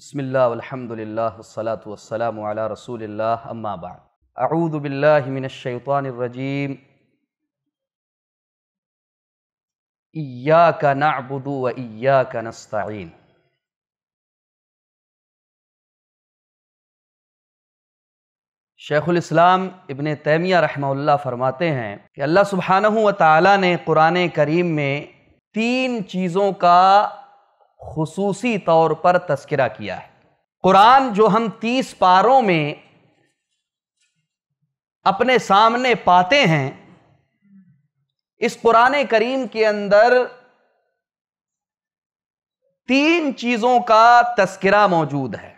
بسم اللہ والحمد للہ والصلاة والسلام علی رسول اللہ اما بعد. اعوذ باللہ من الشیطان الرجیم ایاک نعبد و ایاک نستعین شیخ الاسلام ابن تیمیہ رحمہ اللہ فرماتے ہیں کہ اللہ سبحانہ و تعالیٰ نے قرآن کریم میں تین چیزوں کا خصوصی طور پر تذکرہ کیا ہے۔ قرآن جو ہم تیس پاروں میں اپنے سامنے پاتے ہیں، اس قرآن کریم کے اندر تین چیزوں کا تذکرہ موجود ہے۔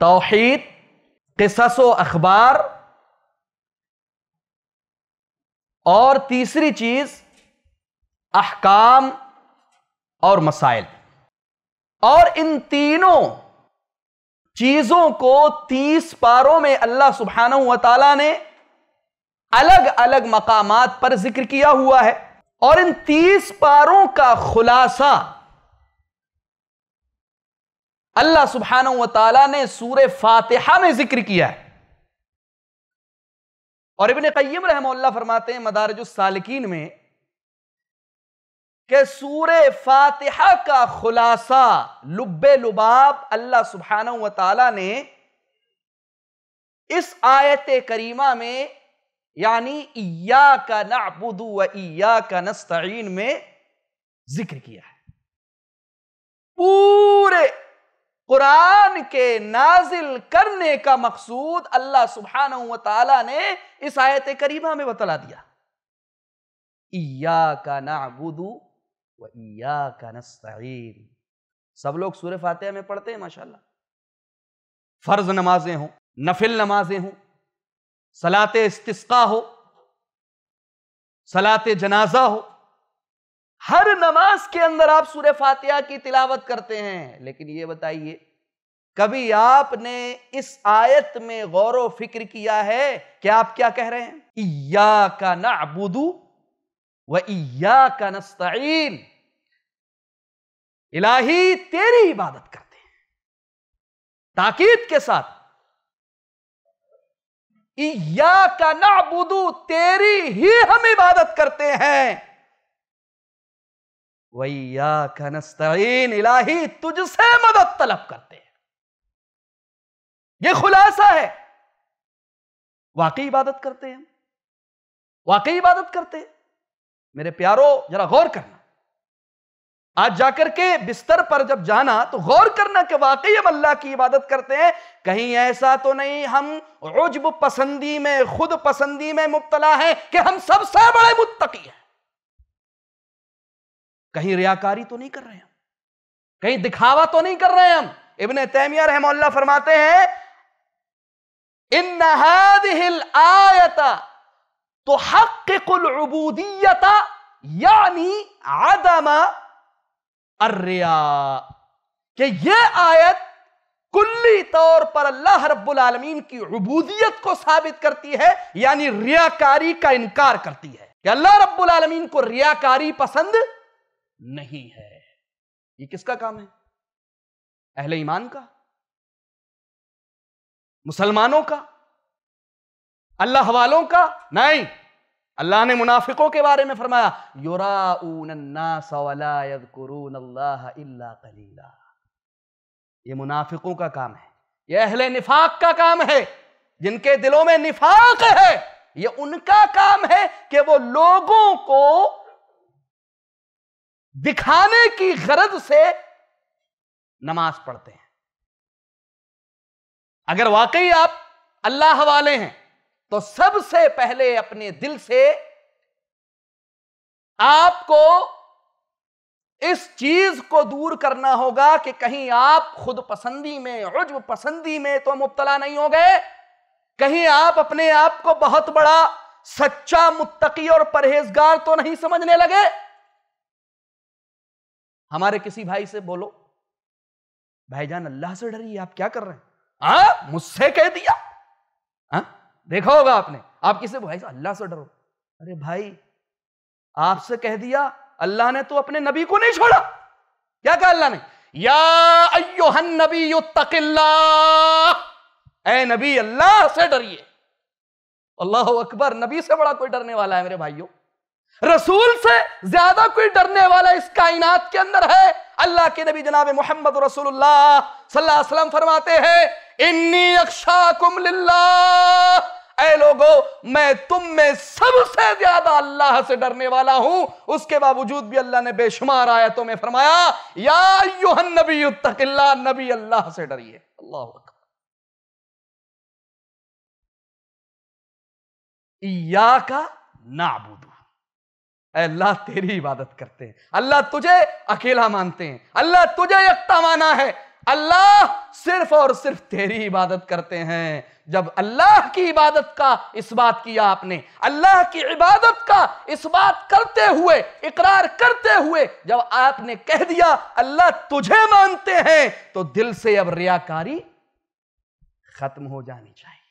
توحید، قصص و اخبار، اور تیسری چیز، احکام اور مسائل۔ اور ان تینوں چیزوں کو تیس پاروں میں اللہ سبحانہ و تعالی نے الگ الگ مقامات پر ذکر کیا ہوا ہے۔ اور ان تیس پاروں کا خلاصہ اللہ سبحانہ و تعالی نے سور فاتحہ میں ذکر کیا ہے۔ اور ابن قیم رحمہ اللہ فرماتے ہیں مدارج السالکین میں کہ سور فاتحہ کا خلاصہ لب لباب اللہ سبحانہ و تعالی نے اس آیت کریمہ میں یعنی ایاک نعبد و ایاک نستعین میں ذکر کیا ہے۔ پورے قرآن کے نازل کرنے کا مقصود اللہ سبحانہ و تعالی نے اس آیت کریمہ میں بتلا دیا۔ ایاک نعبد و ایاک نستعین سب لوگ سورہ فاتحہ میں پڑھتے ہیں، ماشاءاللہ۔ فرض نمازیں ہوں، نفل نمازیں ہوں سلاط استسقا ہو سلاط جنازہ ہو، ہر نماز کے اندر آپ سورہ فاتحہ کی تلاوت کرتے ہیں۔ لیکن یہ بتائیے، کبھی آپ نے اس آیت میں غور و فکر کیا ہے؟ کہ آپ کیا کہہ رہے ہیں؟ ایاک نعبد و ایاک نستعین الہی تیری عبادت کرتے ہیں. تاکید کے ساتھ. ایاک نعبد تیری ہی ہم عبادت کرتے ہیں. وَإِيَّاكَ نَسْتَعِينَ الہی تجھ سے مدد طلب کرتے ہیں. یہ خلاصہ ہے. واقعی عبادت کرتے ہیں واقعی عبادت کرتے ہیں. میرے پیارو، ذرا غور کرنا۔ آج جا کر کے بستر پر جب جانا، تو غور کرنا کہ واقعی ہم اللہ کی عبادت کرتے ہیں۔ کہیں ایسا تو نہیں، ہم عجب پسندی میں، خود پسندی میں مبتلا ہیں کہ ہم سب سے بڑے متقی ہیں۔ کہیں ریاکاری تو نہیں کر رہے ہم۔ کہیں دکھاوا تو نہیں کر رہے ہم۔ ابن تیمیہ رحمہ اللہ فرماتے ہیں ان هذه الايه تحقق العبودیت یعنی عدم الریا، کہ یہ آیت کلی طور پر اللہ رب العالمین کی عبودیت کو ثابت کرتی ہے یعنی ریاکاری کا انکار کرتی ہے، کہ اللہ رب العالمین کو ریاکاری پسند نہیں ہے۔ یہ کس کا کام ہے؟ اہل ایمان کا؟ مسلمانوں کا؟ اللہ والوں کا نہیں۔ اللہ نے منافقوں کے بارے میں فرمایا یراؤن الناس ولا یذکرون اللہ الا قلیلا۔ یہ منافقوں کا کام ہے، یہ اہل نفاق کا کام ہے، جن کے دلوں میں نفاق ہے۔ یہ ان کا کام ہے کہ وہ لوگوں کو دکھانے کی غرض سے نماز پڑھتے ہیں۔ اگر واقعی آپ اللہ والے ہیں تو سب سے پہلے اپنے دل سے آپ کو اس چیز کو دور کرنا ہوگا کہ کہیں آپ خود پسندی میں، عجب پسندی میں تو مبتلا نہیں ہو گئے کہیں آپ اپنے آپ کو بہت بڑا سچا متقی اور پرہیزگار تو نہیں سمجھنے لگے؟ ہمارے کسی بھائی سے بولو، بھائی جان، اللہ سے ڈریے، آپ کیا کر رہے ہیں؟ ہاں مجھ سے کہہ دیا۔ ہاں؟ دیکھا ہوگا آپ نے۔ آپ کسی بھائی سے اللہ سے ڈرو۔ ارے بھائی، آپ سے کہہ دیا، اللہ نے تو اپنے نبی کو نہیں چھوڑا۔ کیا کہا اللہ نے؟ یا النبی اتق اللہ۔ اے نبی، اللہ سے ڈریے۔ اللہ اکبر، نبی سے بڑا کوئی ڈرنے والا ہے میرے بھائیوں رسول سے زیادہ کوئی ڈرنے والا اس کائنات کے اندر ہے۔ اللہ کے نبی جناب محمد رسول اللہ صلی اللہ علیہ وسلم فرماتے ہیں انی اخشاکم للہ۔ اے لوگو، میں تم میں سب سے زیادہ اللہ سے ڈرنے والا ہوں۔ اس کے باوجود بھی اللہ نے بے شمار آیتوں میں فرمایا، یا ایوہ النبی، اتق اللہ، نبی اللہ سے ڈریے۔ اللہ اکبر۔ ایاکا نعبدو۔ اے اللہ، تیری عبادت کرتے ہیں۔ اللہ تجھے اکیلا مانتے ہیں۔ اللہ تجھے یکتا مانا ہے۔ اللہ صرف اور صرف تیری عبادت کرتے ہیں۔ جب اللہ کی عبادت کا اس بات کیا آپ نے، اللہ کی عبادت کا اس بات کرتے ہوئے، اقرار کرتے ہوئے جب آپ نے کہہ دیا اللہ تجھے مانتے ہیں، تو دل سے اب ریاکاری ختم ہو جانی چاہیے۔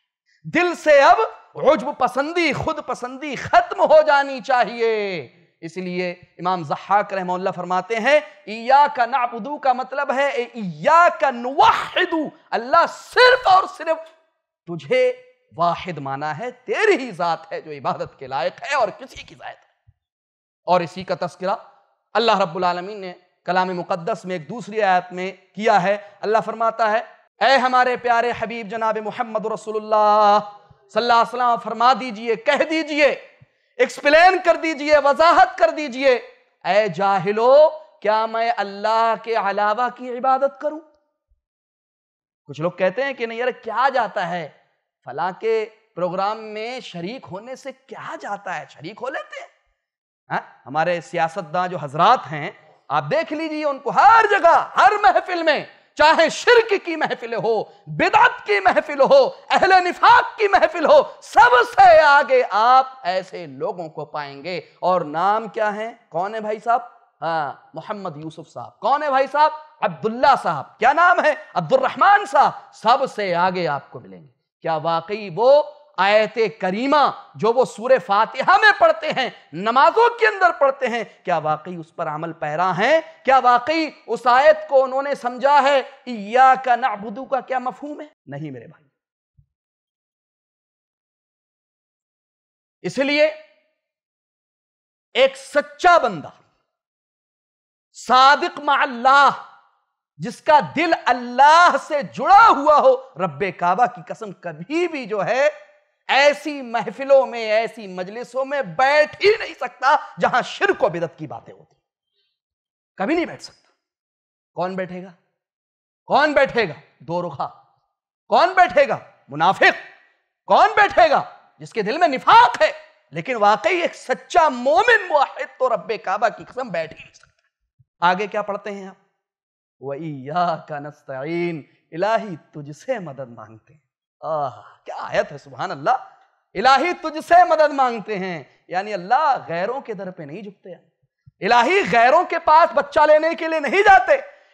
دل سے اب عجب پسندی، خود پسندی ختم ہو جانی چاہیے۔ اس لیے امام زحاق رحمہ اللہ فرماتے ہیں ایاکا نعبدو کا مطلب ہے ایاکا نوحدو، اللہ صرف اور صرف تجھے واحد مانا ہے، تیری ہی ذات ہے جو عبادت کے لائق ہے اور کسی کی ذات ہے۔ اور اسی کا تذکرہ اللہ رب العالمین نے کلام مقدس میں ایک دوسری آیت میں کیا ہے۔ اللہ فرماتا ہے، اے ہمارے پیارے حبیب جناب محمد رسول اللہ، صلی اللہ علیہ وسلم، فرما دیجیے، کہہ دیجیے ایکسپلین کر دیجیے، وضاحت کر دیجیے۔ اے جاہلو، کیا میں اللہ کے علاوہ کی عبادت کروں؟ کچھ لوگ کہتے ہیں کہ نہیں یار کیا جاتا ہے؟ فلاں کے پروگرام میں شریک ہونے سے کیا جاتا ہے؟ شریک ہو لیتے ہیں۔ ہاں؟ ہمارے سیاستداں جو حضرات ہیں، آپ دیکھ لیجیے ان کو ہر جگہ، ہر محفل میں۔ چاہے شرک کی محفل ہو، بدعت کی محفل ہو، اہل نفاق کی محفل ہو، سب سے آگے آپ ایسے لوگوں کو پائیں گے۔ اور نام کیا ہے کون ہے بھائی صاحب؟ ہاں محمد یوسف صاحب۔ کون ہے بھائی صاحب؟ عبداللہ صاحب۔ کیا نام ہے؟ عبد الرحمن صاحب۔ سب سے آگے آپ کو ملیں گے۔ کیا واقعی وہ آیت کریمہ جو وہ سور فاتحہ میں پڑھتے ہیں، نمازوں کے اندر پڑھتے ہیں، کیا واقعی اس پر عمل پیرا ہیں کیا واقعی اس آیت کو انہوں نے سمجھا ہے؟ ایاکا نعبدو کا کیا مفہوم ہے؟ نہیں میرے بھائی۔ اس لیے ایک سچا بندہ، صادق مع اللہ، جس کا دل اللہ سے جڑا ہوا ہو، رب کعبہ کی قسم کبھی بھی جو ہے ایسی محفلوں میں، ایسی مجلسوں میں بیٹھ ہی نہیں سکتا جہاں شرک و بدت کی باتیں ہوتی۔ کبھی نہیں بیٹھ سکتا۔ کون بیٹھے گا؟ کون بیٹھے گا؟ دو رخا کون بیٹھے گا؟ منافق۔ کون بیٹھے گا؟ جس کے دل میں نفاق ہے۔ لیکن واقعی ایک سچا مومن واحد تو رب کعبہ کی قسم بیٹھ ہی نہیں سکتا۔ آگے کیا پڑھتے ہیں آپ؟ وَإِيَّاكَ نَسْتَعِينَ۔ الہی تجھ سے مدد مانگتے ہیں۔ آہ، کیا آیت ہے، سبحان اللہ۔ الہی تجھ سے مدد مانگتے ہیں۔ یعنی اللہ غیروں کے در پہ نہیں جھکتے۔ ہیں الہی غیروں کے پاس بچہ لینے کے لیے نہیں جاتے۔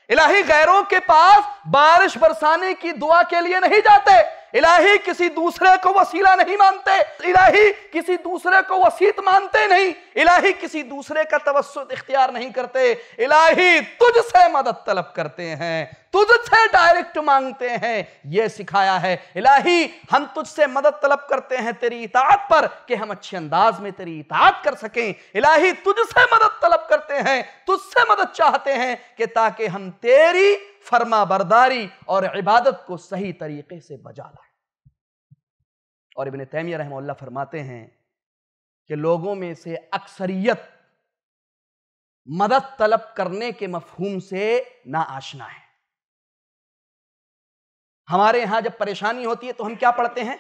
الہی غیروں کے پاس بارش برسانے کی دعا کے لیے نہیں جاتے۔ الہی کسی دوسرے کو وسیلہ نہیں مانتے۔ الہی کسی دوسرے کو وسیط مانتے نہیں۔ الہی کسی دوسرے کا توسط اختیار نہیں کرتے۔ الہی تجھ سے مدد طلب کرتے ہیں۔ تجھ سے ڈائریکٹ مانگتے ہیں۔ یہ سکھایا ہے۔ الہی، ہم تجھ سے مدد طلب کرتے ہیں تیری اطاعت پر کہ ہم اچھے انداز میں تیری اطاعت کر سکیں۔ الہی، تجھ سے مدد طلب کرتے ہیں، تجھ سے مدد چاہتے ہیں کہ تاکہ ہم تیری فرما برداری اور عبادت کو صحیح طریقے سے بجا لائیں۔ اور ابن تیمیہ رحمہ اللہ فرماتے ہیں کہ لوگوں میں سے اکثریت مدد طلب کرنے کے مفہوم سے نا آشنا ہے۔ ہمارے یہاں جب پریشانی ہوتی ہے تو ہم کیا پڑھتے ہیں؟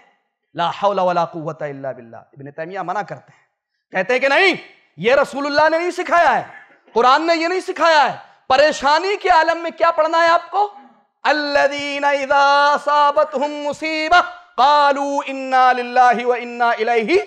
لا حول ولا قوت الا باللہ۔ ابن تیمیہ منع کرتے ہیں۔ کہتے ہیں کہ نہیں، یہ رسول اللہ نے نہیں سکھایا ہے۔ قرآن نے یہ نہیں سکھایا ہے۔ پریشانی کے عالم میں کیا پڑھنا ہے آپ کو؟ الذین اذا صابتهم مصیبہ قالوا انا للہ و انا الیہ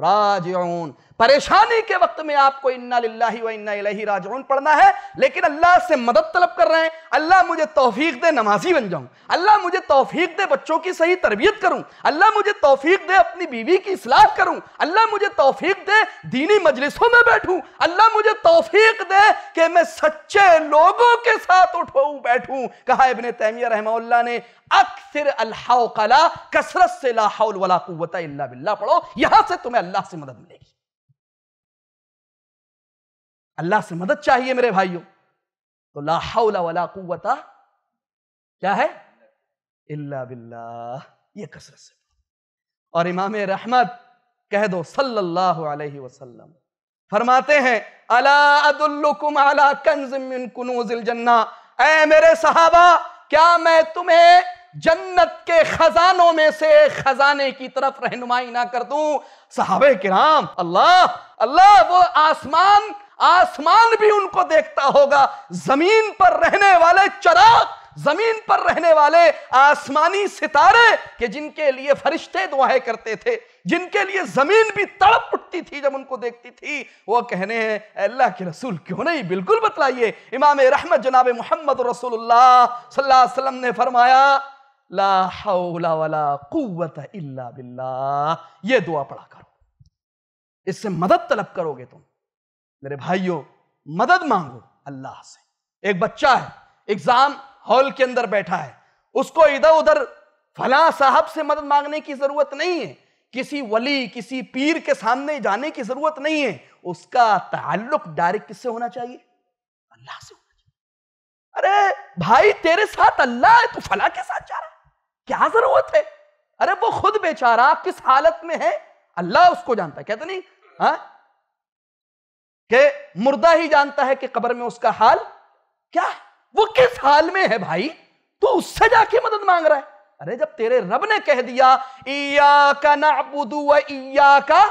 راجعون۔ پریشانی کے وقت میں آپ کو انا للہ و انا الیہ راجعون پڑھنا ہے، لیکن اللہ سے مدد طلب کر رہے ہیں۔ اللہ مجھے توفیق دے نمازی بن جاؤں۔ اللہ مجھے توفیق دے بچوں کی صحیح تربیت کروں۔ اللہ مجھے توفیق دے اپنی بیوی کی اصلاح کروں۔ اللہ مجھے توفیق دے دینی مجلسوں میں بیٹھوں۔ اللہ مجھے توفیق دے کہ میں سچے لوگوں کے ساتھ اٹھوں، بیٹھوں۔ کہا ابن تیمیہ رحمہ اللہ نے، اکثر الحوقلا کسرت سے لا حول ولا قوت الا باللہ۔ پڑھو، یہاں سے تمہیں اللہ سے مدد ملے گی۔ اللہ سے مدد چاہیے میرے بھائیوں۔ تو لا حول ولا قوت کیا ہے؟ اللہ باللہ۔ یہ کثرت سے۔ اور امام رحمت کہہ دو صلی اللہ علیہ وسلم۔ فرماتے ہیں، الا ادلکم علی کنز من کنوز الجنہ۔ اے میرے صحابہ، کیا میں تمہیں جنت کے خزانوں میں سے خزانے کی طرف رہنمائی نہ کر دوں؟ صحابہ کرام، اللہ اللہ، وہ آسمان آسمان بھی ان کو دیکھتا ہوگا، زمین پر رہنے والے چراغ، زمین پر رہنے والے آسمانی ستارے کہ جن کے لیے فرشتے دعائیں کرتے تھے، جن کے لیے زمین بھی تڑپ اٹھتی تھی جب ان کو دیکھتی تھی۔ وہ کہنے ہیں، اے اللہ کے رسول، کیوں نہیں؟ بالکل بتلائیے۔ امام رحمت جناب محمد رسول اللہ صلی اللہ علیہ وسلم نے فرمایا، لا حول ولا قوت الا باللہ۔ یہ دعا پڑھا کرو۔ اس سے مدد طلب کرو گے تم۔ میرے بھائیوں، مدد مانگو اللہ سے۔ ایک بچہ ہے ایگزام ہال کے اندر بیٹھا ہے۔ اس کو ادھر ادھر فلاں صاحب سے مدد مانگنے کی ضرورت نہیں ہے۔ کسی ولی، کسی پیر کے سامنے جانے کی ضرورت نہیں ہے۔ اس کا تعلق ڈائریکٹ کس سے ہونا چاہیے؟ اللہ سے ہونا چاہیے۔ ارے بھائی، تیرے ساتھ اللہ ہے، تو فلاں کے ساتھ جا رہا ہے۔ کیا ضرورت ہے؟ ارے وہ خود بیچارہ کس حالت میں ہے؟ اللہ اس کو جانتا ہے۔ کہتے نہیں؟ ہاں؟ کہ مردہ ہی جانتا ہے کہ قبر میں اس کا حال کیا ہے؟ وہ کس حال میں ہے بھائی؟ تو اس سے جا کے مدد مانگ رہا ہے۔ ارے جب تیرے رب نے کہہ دیا ایاکا نعبد و ایاکا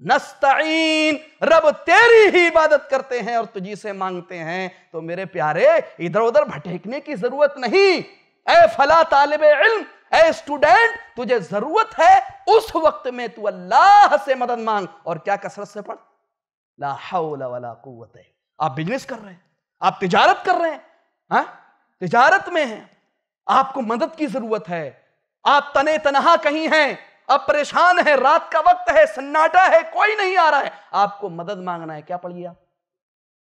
نستعین رب تیری ہی عبادت کرتے ہیں اور تجھی سے مانگتے ہیں، تو میرے پیارے، ادھر ادھر بھٹکنے کی ضرورت نہیں۔ اے فلا طالب علم، اے اسٹوڈنٹ، تجھے ضرورت ہے، اس وقت میں تو اللہ سے مدد مانگ۔ اور کیا کسرت سے پڑھ؟ لا حول ولا قوت آپ بزنس کر رہے ہیں، آپ تجارت کر رہے ہیں ہاں؟ تجارت میں ہیں۔ آپ کو مدد کی ضرورت ہے۔ آپ تنے تنہا کہیں ہیں۔ اب پریشان ہے رات کا وقت ہے، سناٹا ہے، کوئی نہیں آ رہا ہے۔ آپ کو مدد مانگنا ہے، کیا پڑھیے آپ؟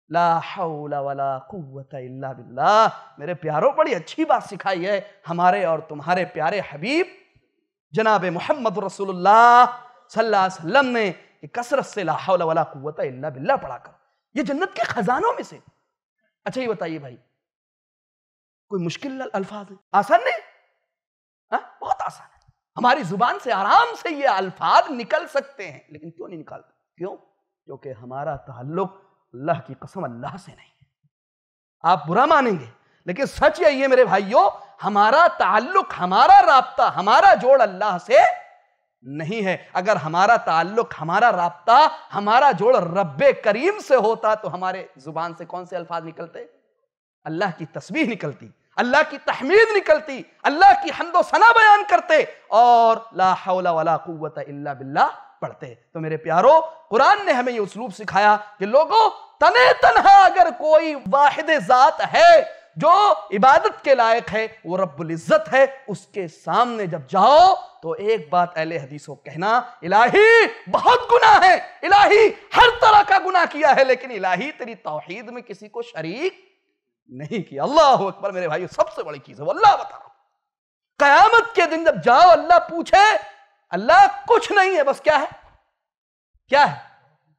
لا حول ولا قوت الا باللہ۔ میرے پیاروں، بڑی اچھی بات سکھائی ہے۔ ہمارے اور تمہارے پیارے حبیب۔ جناب محمد رسول اللہ صلی اللہ علیہ وسلم نے کہ کثرت سے لا حول ولا قوت الا باللہ پڑھا کر یہ جنت کے خزانوں میں سے۔ اچھا یہ بتائیے بھائی، کوئی مشکل الفاظ ہیں آسان نہیں ہاں، بہت آسان ہے۔ ہماری زبان سے آرام سے یہ الفاظ نکل سکتے ہیں، لیکن کیوں نہیں نکالتے کیوں؟ کیونکہ ہمارا تعلق اللہ کی قسم اللہ سے نہیں۔ ہے آپ برا مانیں گے، لیکن سچ یہی ہے میرے بھائیوں ہمارا تعلق، ہمارا رابطہ، ہمارا جوڑ اللہ سے نہیں ہے۔ اگر ہمارا تعلق، ہمارا رابطہ، ہمارا جوڑ رب کریم سے ہوتا تو ہمارے زبان سے کون سے الفاظ نکلتے؟ اللہ کی تسبیح نکلتی، اللہ کی تحمید نکلتی، اللہ کی حمد و ثنا بیان کرتے اور لا حول ولا قوت الا باللہ پڑھتے۔ تو میرے پیارو، قرآن نے ہمیں یہ اسلوب سکھایا کہ لوگوں، تنے تنہا اگر کوئی واحد ذات ہے جو عبادت کے لائق ہے، وہ رب العزت ہے۔ اس کے سامنے جب جاؤ تو ایک بات اہل حدیث کو کہنا، الہی بہت گناہ ہے۔ الہی ہر طرح کا گناہ کیا ہے، لیکن الہی تیری توحید میں کسی کو شریک نہیں کیا۔ اللہ اکبر، میرے بھائی سب سے بڑی چیز ہے۔ وہ اللہ بتا قیامت کے دن جب جاؤ، اللہ پوچھے، اللہ کچھ نہیں ہے، بس کیا ہے؟ کیا ہے؟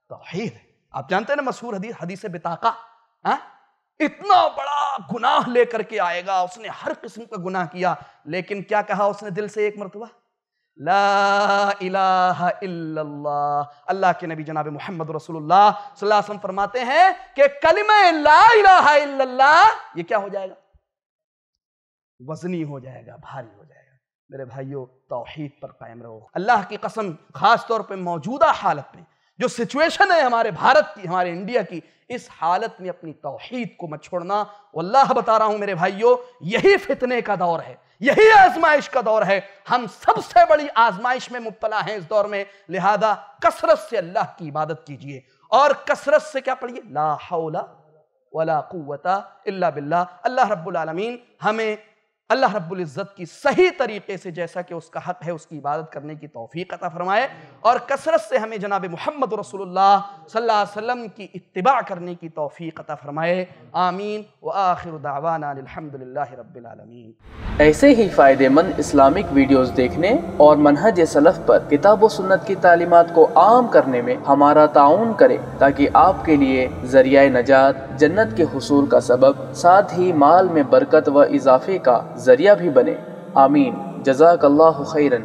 توحید ہے۔ آپ جانتے ہیں نا مشہور حدیث حدیث بتاقا ہاں؟ اتنا بڑا گناہ لے کر کے آئے گا، اس نے ہر قسم کا گناہ کیا۔ لیکن کیا کہا اس نے دل سے ایک مرتبہ؟ لا الہ الا اللہ۔ اللہ کے نبی جناب محمد رسول اللہ صلی اللہ علیہ وسلم فرماتے ہیں کہ کلمہ لا الہ الا اللہ، یہ کیا ہو جائے گا؟ وزنی ہو جائے گا، بھاری ہو جائے گا۔ میرے بھائیوں توحید پر قائم رہو۔ اللہ کی قسم خاص طور پہ موجودہ حالت میں جو سچویشن ہے ہمارے بھارت کی، ہمارے انڈیا کی، اس حالت میں اپنی توحید کو مت چھوڑنا۔ واللہ بتا رہا ہوں میرے بھائیوں یہی فتنے کا دور ہے، یہی آزمائش کا دور ہے۔ ہم سب سے بڑی آزمائش میں مبتلا ہیں اس دور میں، لہذا کثرت سے اللہ کی عبادت کیجیے۔ اور کثرت سے کیا پڑھیے لا حول ولا قوت الا باللہ۔ اللہ رب العالمین ہمیں اللہ رب العزت کی صحیح طریقے سے جیسا کہ اس کا حق ہے، اس کی عبادت کرنے کی توفیق عطا فرمائے۔ اور کثرت سے ہمیں جناب محمد رسول اللہ صلی اللہ علیہ وسلم کی اتباع کرنے کی توفیق عطا فرمائے۔ آمین۔ وآخر دعوانا الحمدللہ رب العالمین۔ ایسے ہی فائدے مند اسلامک ویڈیوز دیکھنے اور منہج سلف پر کتاب و سنت کی تعلیمات کو عام کرنے میں ہمارا تعاون کرے تاکہ آپ کے لیے ذریعہ نجات جنت کے حصول کا سبب، ساتھ ہی مال میں برکت و اضافے کا ذریعہ بھی بنے۔ آمین۔ جزاک اللہ خیرن